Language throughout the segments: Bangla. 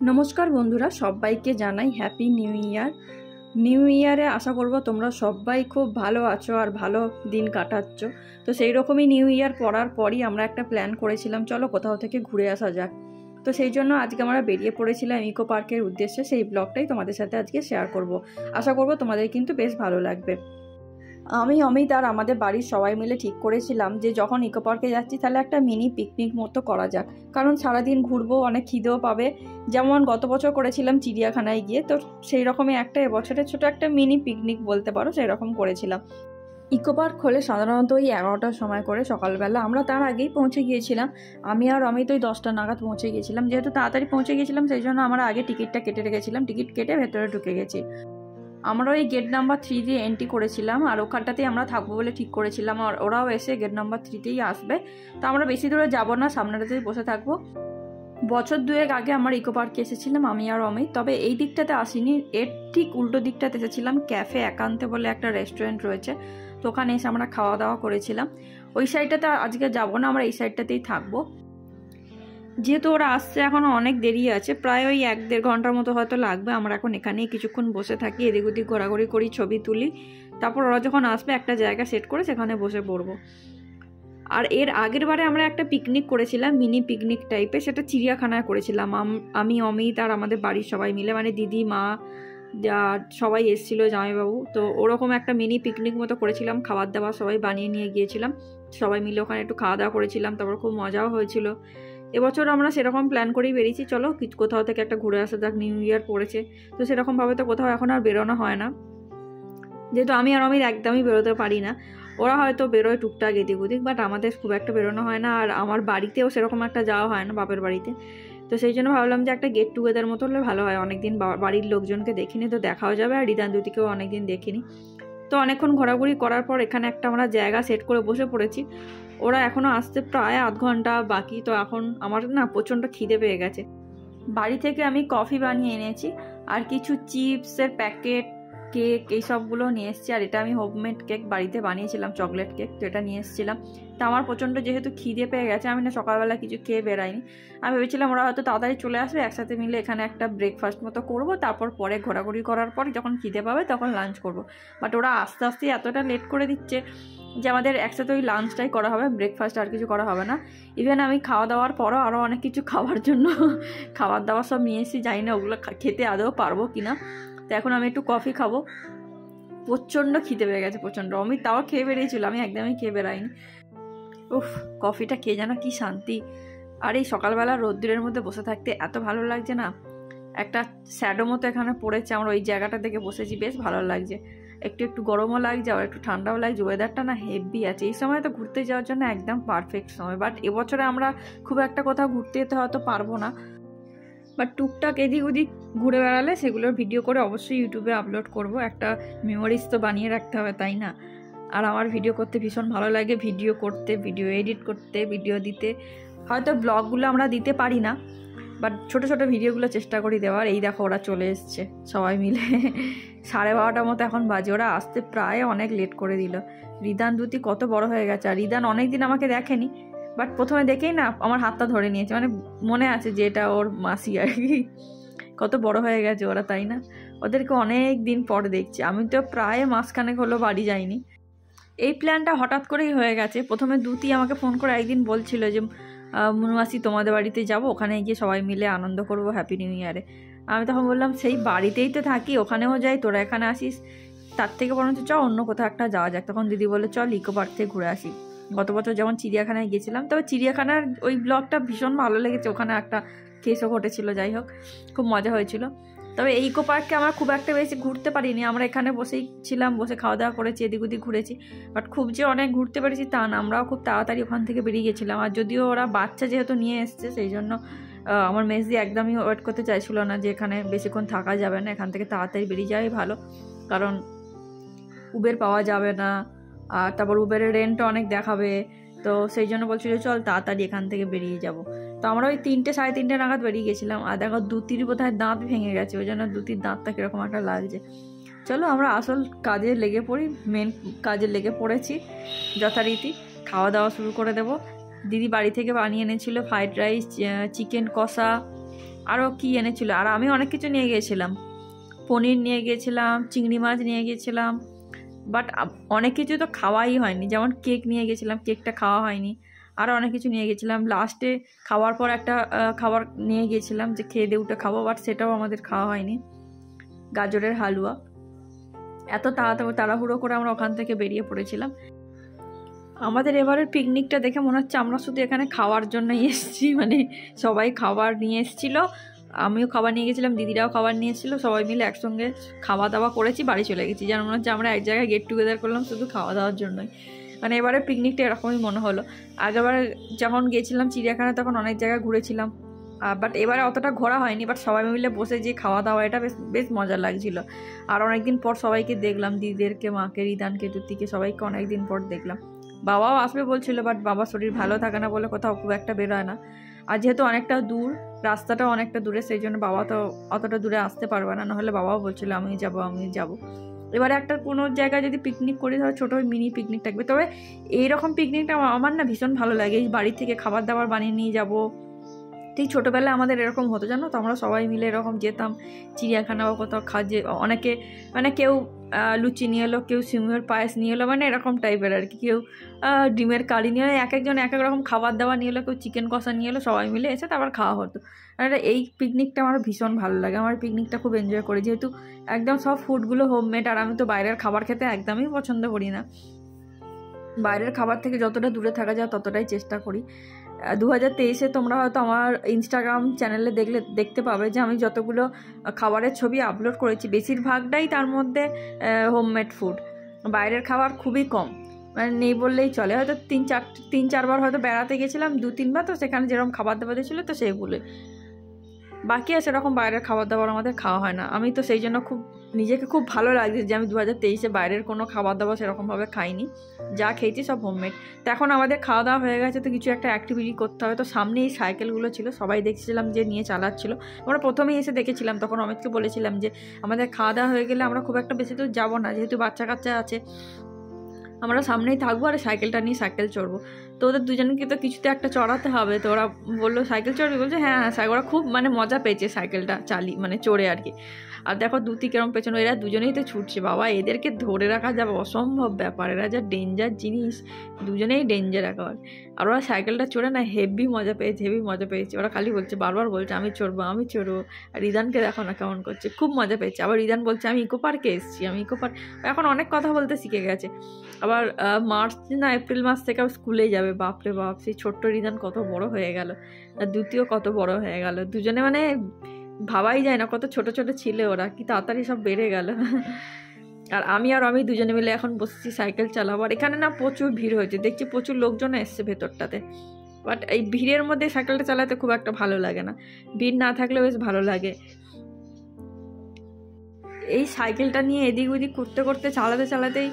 নমস্কার বন্ধুরা, সবাইকে জানাই হ্যাপি নিউ ইয়ার নিউ ইয়ারে আশা করব তোমরা সবাই খুব ভালো আছো আর ভালো দিন কাটাচ্ছ। তো সেই রকমই নিউ ইয়ার পড়ার পরই আমরা একটা প্ল্যান করেছিলাম। চলো কোথাও থেকে ঘুরে আসা যাক। তো সেই জন্য আজকে আমরা বেরিয়ে পড়েছিলাম ইকো পার্কের উদ্দেশ্যে। সেই ব্লগটাই তোমাদের সাথে আজকে শেয়ার করব। আশা করব তোমাদের কিন্তু বেশ ভালো লাগবে। আমি, অমিত আর আমাদের বাড়ির সবাই মিলে ঠিক করেছিলাম যে যখন ইকো পার্কে যাচ্ছি তাহলে একটা মিনি পিকনিক মতো করা যাক। কারণ সারাদিন ঘুরবো, অনেক খিদেও পাবে। যেমন গত বছর করেছিলাম চিড়িয়াখানায় গিয়ে, তো সেই রকমই একটা, এবছরের ছোটো একটা মিনি পিকনিক বলতে পারো, সেই রকম করেছিলাম। ইকো পার্ক হলে সাধারণত ওই এগারোটার সময় করে সকালবেলা। আমরা তার আগেই পৌঁছে গিয়েছিলাম। আমি আর অমিত ওই দশটা নাগাদ পৌঁছে গিয়েছিলাম। যেহেতু তাড়াতাড়ি পৌঁছে গিয়েছিলাম, সেই জন্য আমরা আগে টিকিটটা কেটে রেখেছিলাম। টিকিট কেটে ভেতরে ঢুকে গেছি। আমরা ওই গেট নাম্বার থ্রি দিয়ে এন্ট্রি করেছিলাম, আর ওখানটাতেই আমরা থাকব বলে ঠিক করেছিলাম, আর ওরাও এসে গেট নাম্বার থ্রিতেই আসবে। তো আমরা বেশি দূরে যাব না, সামনেটাতেই বসে থাকব। বছর দুয়েক আগে আমার ইকো পার্কে এসেছিলাম, আমি আর অমিত। তবে এই দিকটাতে আসিনি, এর ঠিক উল্টো দিকটাতে এসেছিলাম ক্যাফে একান্তে বলে একটা রেস্টুরেন্ট রয়েছে। তো ওখানে এসে আমরা খাওয়া দাওয়া করেছিলাম। ওই সাইডটাতে আজকে যাব না, আমরা এই সাইডটাতেই থাকব। যেহেতু ওরা আসছে এখনও অনেক দেরি আছে, প্রায় ওই এক দেড় ঘণ্টার মতো হয়তো লাগবে। আমরা এখন এখানেই কিছুক্ষণ বসে থাকি, এদিক ওদিক ঘোরাঘুরি করি, ছবি তুলি। তারপর ওরা যখন আসবে, একটা জায়গা সেট করে সেখানে বসে পড়ব। আর এর আগের বারে আমরা একটা পিকনিক করেছিলাম মিনি পিকনিক টাইপে সেটা চিড়িয়াখানায় করেছিলাম। আমি অমিত আর আমাদের বাড়ির সবাই মিলে মানে দিদি, মা সবাই এসেছিল, জামাইবাবু। তো ওরকম একটা মিনি পিকনিক মতো করেছিলাম, খাবার দাবার সবাই বানিয়ে নিয়ে গিয়েছিলাম। সবাই মিলে ওখানে একটু খাওয়া দাওয়া করেছিলাম, তারপর খুব মজাও হয়েছিল। এবছর আমরা সেরকম প্ল্যান করেই বেরিয়েছি। চলো কোথাও থেকে একটা ঘুরে আসা যাক নিউ ইয়ার পড়েছে। তো সেরকমভাবে তো কোথাও এখন আর বেরোনো হয় না। যেহেতু আমি আর অমিত একদমই বেরোতে পারি না, ওরা হয়তো বেরোয় টুকটাক এদিক ওদিক বাট আমাদের খুব একটা বেরোনো হয় না। আর আমার বাড়িতেও সেরকম একটা যাওয়া হয় না বাপের বাড়িতে। তো সেই জন্য ভাবলাম যে একটা গেট টুগেদার মতো হলে ভালো হয়। অনেকদিন বাড়ির লোকজনকে দেখিনি, তো দেখাও যাবে। আর রিদান দুটিকেও অনেকদিন দেখিনি। তো অনেকক্ষণ ঘোরাঘুরি করার পর এখানে একটা আমরা জায়গা সেট করে বসে পড়েছি। ওরা এখনও আসতে প্রায় আধ ঘণ্টা বাকি, তো এখন আমার না প্রচণ্ড খিদে পেয়ে গেছে। বাড়ি থেকে আমি কফি বানিয়ে এনেছি, আর কিছু চিপসের প্যাকেট কেক এইসবগুলো নিয়ে এসেছি। আর এটা আমি হোমমেড কেক বাড়িতে বানিয়েছিলাম চকলেট কেক তো এটা নিয়ে এসেছিলাম। তো আমার প্রচণ্ড যেহেতু খিদে পেয়ে গেছে, আমি না সকালবেলা কিছু খেয়ে বেরাইনি আমি ভেবেছিলাম ওরা হয়তো তাড়াতাড়ি চলে আসবে, একসাথে মিলে এখানে একটা ব্রেকফাস্ট মতো করব, তারপর পরে ঘোরাঘুরি করার পর যখন খিদে পাবে তখন লাঞ্চ করব। বাট ওরা আস্তে আস্তে এতটা লেট করে দিচ্ছে যে আমাদের একসাথে ওই লাঞ্চটাই করা হবে ব্রেকফাস্ট আর কিছু করা হবে না। ইভেন আমি খাওয়া দাওয়ার পরও আরও অনেক কিছু খাওয়ার জন্য খাবার দাবার সব নিয়ে এসেছি, জানি না ওগুলো খেতে আদৌ পারব কি না তো এখন আমি একটু কফি খাব। প্রচণ্ড খিদে পেয়ে গেছে, প্রচণ্ড। আমি তাও খেয়ে বেরিয়েছিল, আমি একদমই খেয়ে বেরাইনি উফ কফিটা খেয়ে যেন কি শান্তি। আর এই সকালবেলা রোদ্দুরের মধ্যে বসে থাকতে এত ভালো লাগছে না। একটা স্যাডো মতো এখানে পড়েছে, আমরা ওই জায়গাটা থেকে বসেছি, বেশ ভালো লাগছে। একটু একটু গরমও লাগছে, আবার একটু ঠান্ডাও লাগছে ওয়েদারটা না হেভি আছে। এই সময় তো ঘুরতে যাওয়ার জন্য একদম পারফেক্ট সময় বাট এবছরে আমরা খুব একটা কোথাও ঘুরতে যেতে হয়তো পারব না। বাট টুকটাক এদিক ওদিক ঘুরে বেড়ালে সেগুলোর ভিডিও করে অবশ্যই ইউটিউবে আপলোড করব। একটা মেমোরিজ তো বানিয়ে রাখতে হবে, তাই না? আর আমার ভিডিও করতে ভীষণ ভালো লাগে ভিডিও করতে ভিডিও এডিট করতে ভিডিও দিতে। হয়তো ব্লগগুলো আমরা দিতে পারি না বাট ছোটো ছোটো ভিডিওগুলো চেষ্টা করি দেওয়ার। এই দেখো ওরা চলে এসছে, সবাই মিলে। সাড়ে বারোটার মতো এখন বাজে, ওরা আসতে প্রায় অনেক লেট করে দিল। রিদান দুটি কত বড় হয়ে গেছে, আর রিদান অনেক দিন আমাকে দেখেনি। বাট প্রথমে দেখেই না আমার হাতটা ধরে নিয়েছে। মানে মনে আছে যে এটা ওর মাসি আর কি। কত বড় হয়ে গেছে ওরা, তাই না? ওদেরকে অনেক দিন পর দেখছি। আমি তো প্রায় মাসখানেক হলো বাড়ি যাইনি। এই প্ল্যানটা হঠাৎ করেই হয়ে গেছে। প্রথমে দুতি আমাকে ফোন করে একদিন বলছিল যে মুনমাসি তোমাদের বাড়িতে যাব? ওখানে গিয়ে সবাই মিলে আনন্দ করব হ্যাপি নিউ ইয়ারে আমি তখন বললাম, সেই বাড়িতেই তো থাকি, ওখানেও যাই, তোরা এখানে আসিস। তার থেকে বরঞ্চ চ, অন্য কোথাও একটা যাওয়া যাক। তখন দিদি বলে চল ইকো পার্ক থেকে ঘুরে আসি। গত বছর যেমন চিড়িয়াখানায় গেছিলাম তবে চিড়িয়াখানার ওই ব্লগটা ভীষণ ভালো লেগেছে। ওখানে একটা কেসও ঘটেছিল, যাই হোক, খুব মজা হয়েছিল। তবে এই ইকো পার্কে আমরা খুব একটা বেশি ঘুরতে পারিনি। আমরা এখানে বসেই ছিলাম, বসে খাওয়া দাওয়া করেছি, এদিক ওদিক ঘুরেছি। বাট খুব যে অনেক ঘুরতে পেরেছি তা না, আমরাও খুব তাড়াতাড়ি ওখান থেকে বেরিয়ে গেছিলাম। আর যদিও ওরা বাচ্চা যেহেতু নিয়ে এসছে, সেই জন্য আমার মেসদি একদমই ওয়েট করতে চাইছিল না যে এখানে বেশিক্ষণ থাকা যাবে না, এখান থেকে তাড়াতাড়ি বেরিয়ে যাওয়াই ভালো। কারণ উবের পাওয়া যাবে না আর তারপর উবেরের রেন্টও অনেক দেখাবে। তো সেই জন্য বলছিল চল তাড়াতাড়ি এখান থেকে বেরিয়ে যাব। তো আমরা ওই তিনটে, সাড়ে তিনটে নাগাদ বেরিয়ে গেছিলাম। আর দেখো দুতির বোধহয় দাঁত ভেঙে গেছে, ওই জন্য দুতির দাঁতটা কীরকম একটা লাগছে। চলো আমরা আসল কাজে লেগে পড়ি মেন কাজে লেগে পড়েছি যথারীতি। খাওয়া দাওয়া শুরু করে দেব। দিদি বাড়ি থেকে বানিয়ে এনেছিল ফ্রাইড রাইস চিকেন কষা আরও কী এনেছিল? আর আমি অনেক কিছু নিয়ে গিয়েছিলাম পনির নিয়ে গিয়েছিলাম চিংড়ি মাছ নিয়ে গিয়েছিলাম বাট অনেক কিছু তো খাওয়াই হয়নি। যেমন কেক নিয়ে গেছিলাম, কেকটা খাওয়া হয়নি। আরও অনেক কিছু নিয়ে গেছিলাম। লাস্টে খাওয়ার পর একটা খাবার নিয়ে গিয়েছিলাম যে খেয়ে দিয়ে উঠে খাব বাট সেটাও আমাদের খাওয়া হয়নি। গাজরের হালুয়া। এত তাড়াতাড়ি, তাড়াহুড়ো করে আমরা ওখান থেকে বেরিয়ে পড়েছিলাম। আমাদের এবারের পিকনিকটা দেখে মনে হচ্ছে আমরা শুধু এখানে খাওয়ার জন্যই এসেছি। মানে সবাই খাবার নিয়ে এসেছিল। আমিও খাবার নিয়ে গেছিলাম, দিদিরাও খাবার নিয়ে এসেছিল সবাই মিলে একসঙ্গে খাওয়া দাওয়া করেছি, বাড়ি চলে গেছি। যেন মনে হচ্ছে আমরা এক জায়গায় গেট টুগেদার করলাম শুধু খাওয়া দাওয়ার জন্যই। মানে এবারে পিকনিকটা এরকমই মনে হলো। আগেবার যখন গেছিলাম চিড়িয়াখানা, তখন অনেক জায়গায় ঘুরেছিলাম। বাট এবারে অতটা ঘোরা হয়নি বাট সবাই মিলে বসে যে খাওয়া দাওয়া এটা বেশ বেশ মজা লাগছিল। আর অনেকদিন পর সবাইকে দেখলাম, দিদিদেরকে, মাকে, রিদানকে দুতিকে সবাইকে অনেকদিন পর দেখলাম। বাবাও আসবে বলছিল বাট বাবার শরীর ভালো থাকে না বলে কোথাও খুব একটা বেরোয় না। আর যেহেতু অনেকটা দূর রাস্তাটাও অনেকটা দূরে, সেই জন্য বাবা তো অতটা দূরে আসতে পারবে না। নাহলে বাবাও বলছিল, আমি যাব আমি যাব। এবারে একটা কোনো জায়গায় যদি পিকনিক করি, ধরো ছোটো মিনি পিকনিক থাকবে। তবে এইরকম পিকনিকটা আমার না ভীষণ ভালো লাগে। এই বাড়ি থেকে খাবার দাবার বানিয়ে নিয়ে যাব। ঠিক ছোটোবেলায় আমাদের এরকম হতো, জানো? তো আমরা সবাই মিলে এরকম যেতাম। চিড়িয়াখানা বা কোথাও খাজে, অনেকে মানে কেউ লুচি নিয়ে এলো, কেউ সিমের পায়েস নিয়ে এলো মানে এরকম টাইপের আর কি। কেউ ডিমের কারি নিয়ে এক একজন এক এক রকম খাবার দাবার নিয়ে এলো, কেউ চিকেন কষা নিয়ে এলো, সবাই মিলে এসে তারপর খাওয়া হতো। আর এই পিকনিকটা আমার ভীষণ ভালো লাগে। আমার পিকনিকটা খুব এনজয় করি, যেহেতু একদম সব ফুডগুলো হোমমেড আর আমি তো বাইরের খাবার খেতে একদমই পছন্দ করি না। বাইরের খাবার থেকে যতটা দূরে থাকা যায়, ততটাই চেষ্টা করি। দু হাজার তেইশে তোমরা হয়তো আমার ইনস্টাগ্রাম চ্যানেলে দেখলে, দেখতে পাবে যে আমি যতগুলো খাবারের ছবি আপলোড করেছি, বেশিরভাগটাই তার মধ্যে হোমমেড ফুড বাইরের খাবার খুবই কম। মানে নেই বললেই চলে। হয়তো তিন চার, তিন চারবার হয়তো বেড়াতে গেছিলাম, দু তিনবার, তো সেখানে যেরকম খাবার দাবার দিয়েছিলো, তো সেগুলোই বাকি আছে সেরকম বাইরের খাবার দাবার আমাদের খাওয়া হয় না। আমি তো সেই জন্য খুব নিজেকে খুব ভালো লাগছে যে আমি দু হাজার তেইশে বাইরের কোনো খাবার দাবার সেরকমভাবে খাইনি। যা খেয়েছি সব হোমমেড তো এখন আমাদের খাওয়া দাওয়া হয়ে গেছে, তো কিছু একটা অ্যাক্টিভিটি করতে হবে। তো সামনে এই সাইকেলগুলো ছিল, সবাই দেখছিলাম যে নিয়ে চালাচ্ছিল। আমরা প্রথমেই এসে দেখেছিলাম, তখন অমিতকে বলেছিলাম যে আমাদের খাওয়া দাওয়া হয়ে গেলে আমরা খুব একটা বেশি দূর যাব না, যেহেতু বাচ্চা কাচ্চা আছে। আমরা সামনেই থাকব আর সাইকেলটা নিয়ে সাইকেল চড়বো। তো ওদের দুজনকে তো কিছুতে একটা চড়াতে হবে। তো ওরা বলল, সাইকেল চড়বি? বলছে হ্যাঁ হ্যাঁ ওরা খুব মানে মজা পেয়েছে সাইকেলটা চালি মানে চড়ে আর কি। আর দেখো দুতি কেরম পেছনে, এরা দুজনেই তো ছুটছে। বাবা, এদেরকে ধরে রাখা যাবে, অসম্ভব ব্যাপার। এরা যা ডেঞ্জার জিনিস, দুজনেই ডেঞ্জার একেবারে। আর ওরা সাইকেলটা চড়ে না হেভি মজা পেয়েছে হেভি মজা পেয়েছে। ওরা খালি বলছে, বারবার বলছে, আমি চড়বো আমি চড়বো। আর রিদানকে দেখো না কেমন করছে, খুব মজা পেয়েছে। আবার রিদান বলছে, আমি ইকো পার্কে এসেছি, আমি ইকো পার্ক এখন অনেক কথা বলতে শিখে গেছে। আবার মার্চ না, এপ্রিল মাস থেকে স্কুলে যাবে। বাপরে বাপ, সেই ছোট্ট রিদান কত বড় হয়ে গেল। আর দ্বিতীয় কত বড় হয়ে গেল। দুজনে মানে ভাবাই যায় না, কত ছোট ছোট ছিল ওরা, কি তাড়াতাড়ি সব বেড়ে গেল। আর আমি আর আমি দুজনে মিলে এখন বসেছি সাইকেল চালাবো। আর এখানে না প্রচুর ভিড় হয়েছে, দেখছি প্রচুর লোকজন এসছে ভেতরটাতে। বাট এই ভিড়ের মধ্যে সাইকেলটা চালাতে খুব একটা ভালো লাগে না। ভিড় না থাকলে বেশ ভালো লাগে। এই সাইকেলটা নিয়ে এদিক ওদিক করতে করতে চালাতে চালাতেই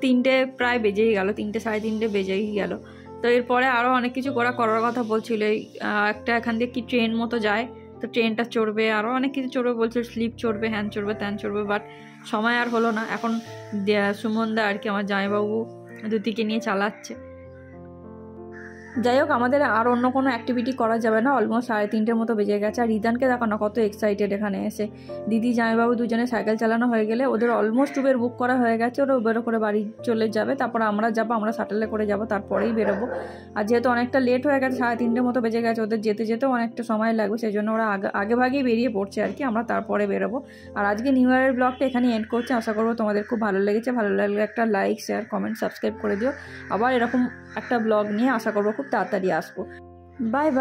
তিনটে প্রায় বেজেই গেল, তিনটে সাড়ে তিনটে বেজেই গেল। তো এরপরে আরও অনেক কিছু করা, করার কথা বলছিল এই একটা এখান দিয়ে কি ট্রেন মতো যায়, তো ট্রেনটা চড়বে আরও অনেক কিছু চড়বে, বলছে স্লিপ চড়বে হ্যান চড়বে ত্যান চড়বে বাট সময় আর হলো না। এখন সুমন দা আর কি আমার জামাইবাবু দুতিকে নিয়ে চালাচ্ছে। যাই হোক, আমাদের আর অন্য কোনো অ্যাক্টিভিটি করা যাবে না। অলমোস্ট সাড়ে তিনটের মতো বেজে গেছে। আর রিদানকে দেখো না, কত এক্সাইটেড এখানে এসে। দিদি, জামাইবাবু দুজনে সাইকেল চালানো হয়ে গেলে ওদের অলমোস্ট উবের বুক করা হয়ে গেছে। ওরা উবেরও করে বাড়ি চলে যাবে। তারপর আমরা যাব, আমরা শাটেলে করে যাব, তারপরেই বেরোবো। আর যেহেতু অনেকটা লেট হয়ে গেছে, সাড়ে তিনটের মতো বেজে গেছে, ওদের যেতে যেতেও অনেকটা সময় লাগবে। সেই জন্য ওরা আগে আগে ভাগেই বেরিয়ে পড়ছে আর কি। আমরা তারপরে বেরোবো। আর আজকে নিউ ইয়ারের ব্লগটা এখানে এন্ড করছে। আশা করব তোমাদের খুব ভালো লেগেছে। ভালো লাগলে একটা লাইক শেয়ার কমেন্ট সাবস্ক্রাইব করে দিও। আবার এরকম একটা ব্লগ নিয়ে আশা করব খুব তাড়াতাড়ি আসব। Bye bye